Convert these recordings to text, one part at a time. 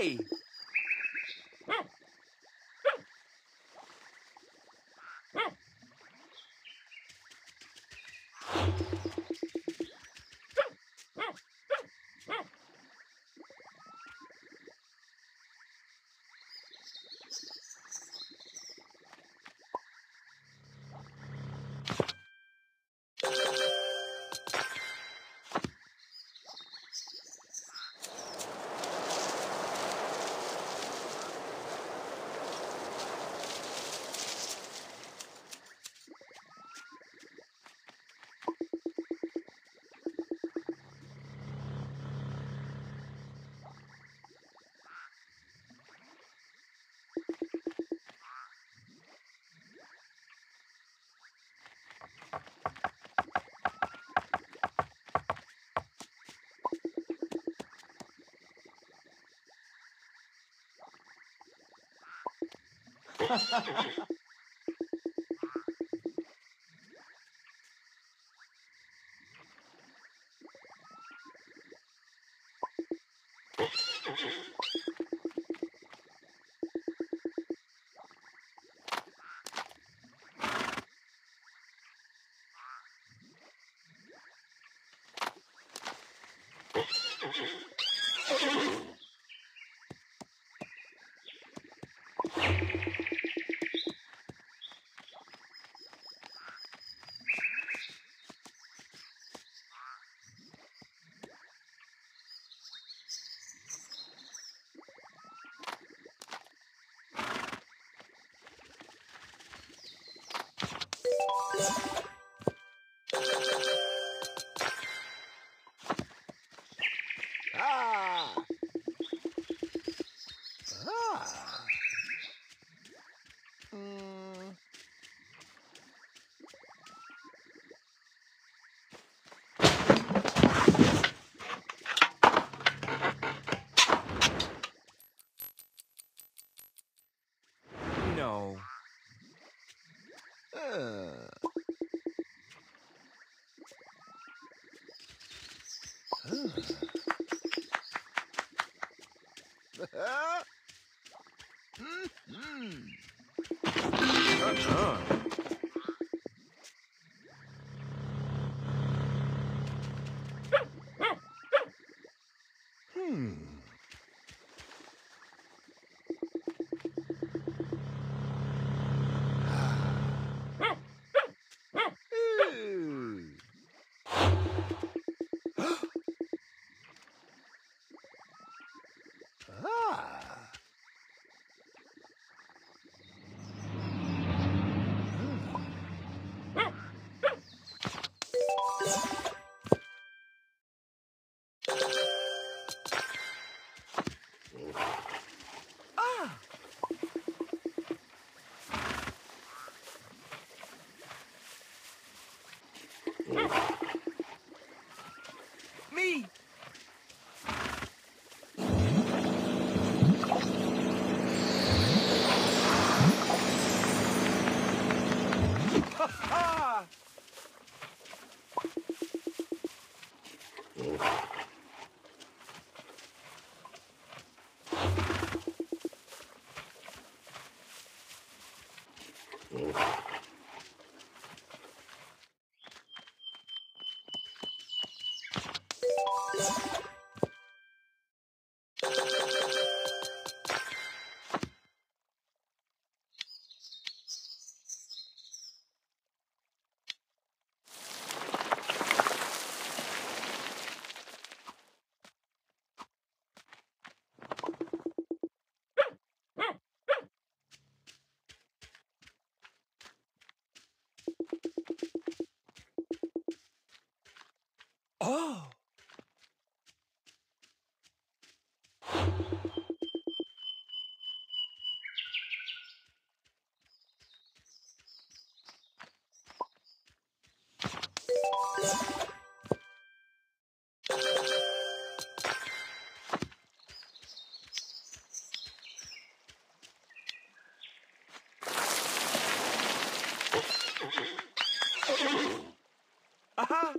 Hey! Ha ha ha ha! Uh. ハ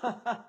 ハハ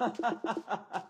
Hey! Oh. Mm. Ah! Hmm.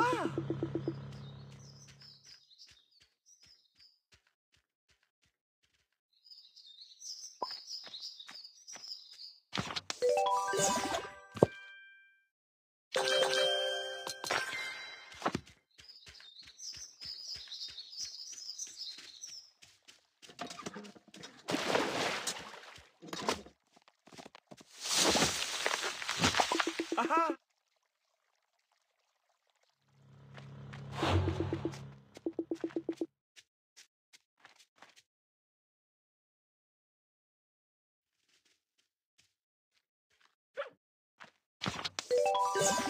Ah! Aha! Me!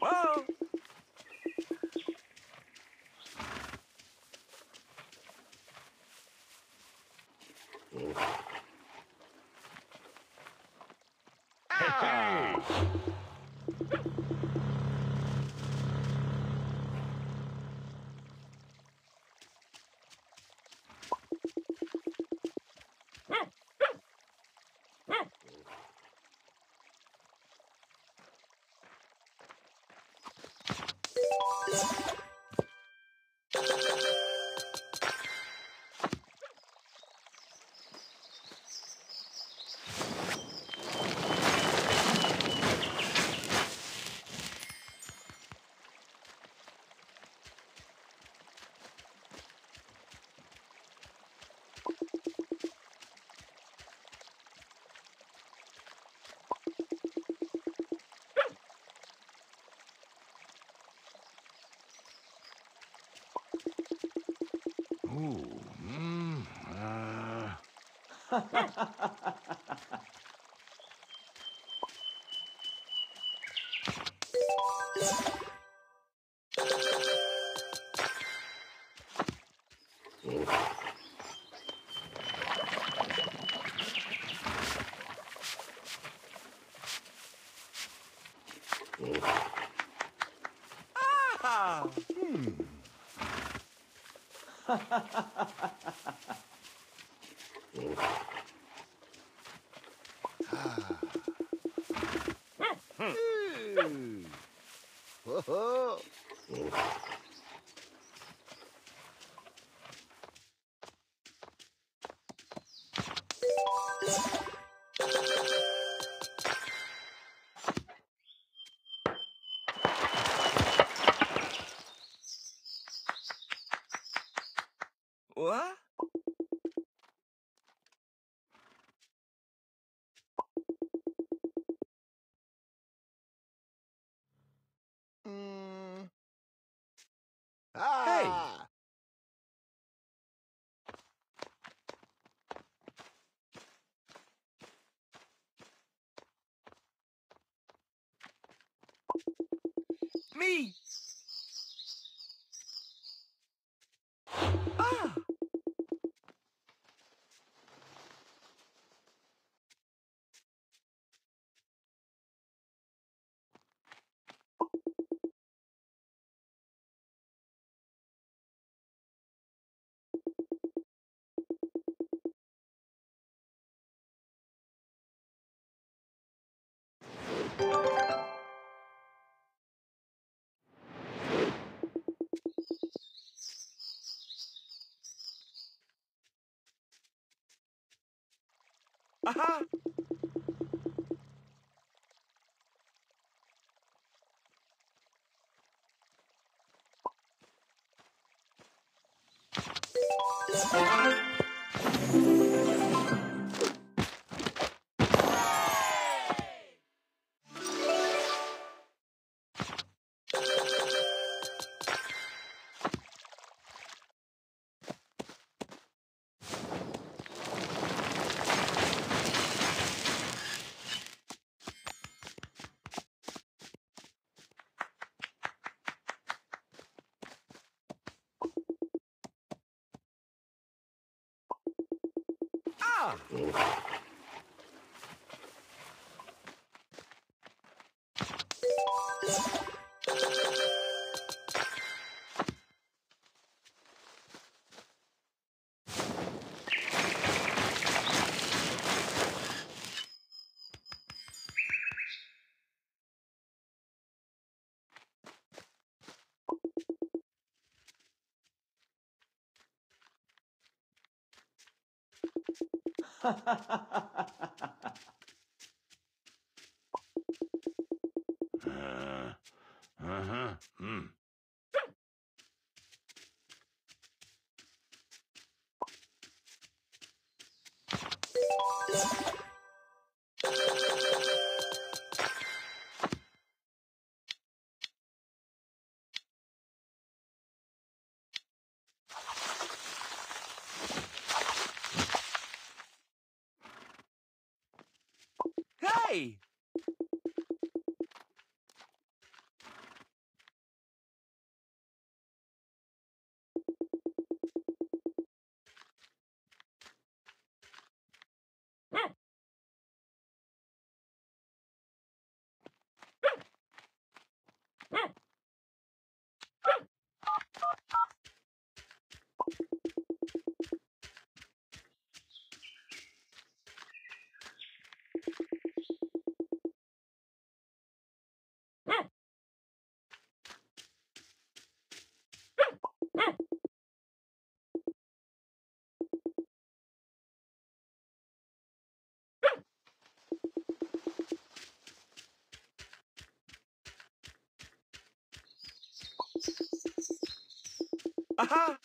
Whoa! Ah. Ah! Hmm. Ah. Hmm. Whoa. Me! 啊哈！Thank you. Uh, Hey! Aha!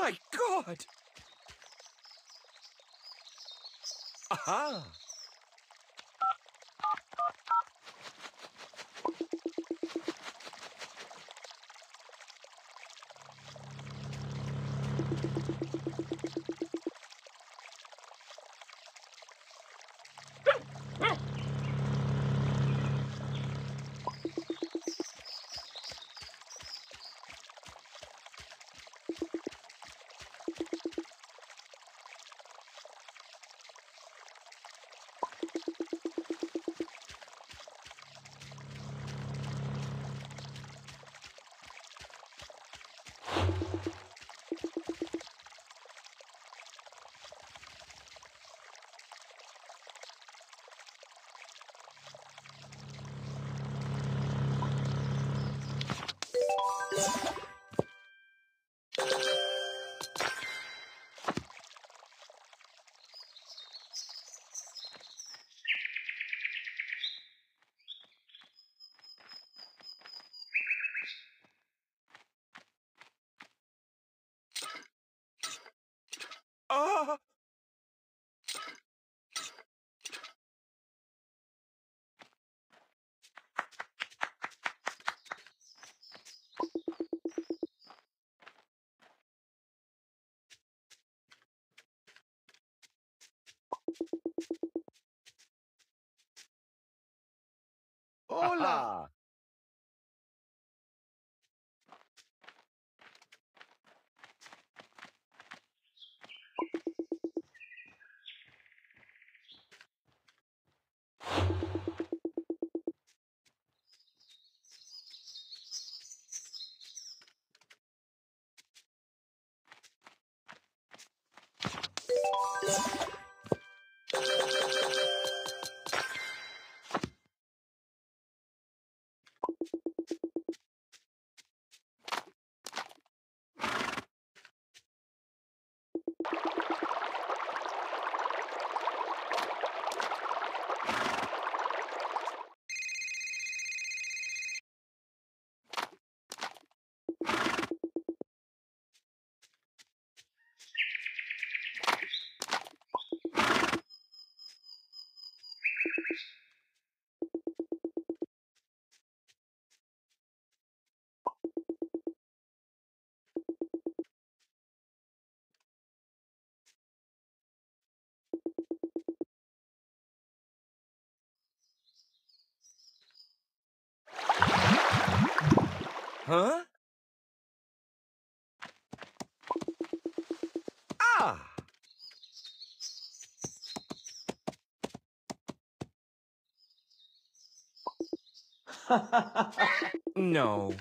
My God! Aha! Thanks. Huh? Ah! no.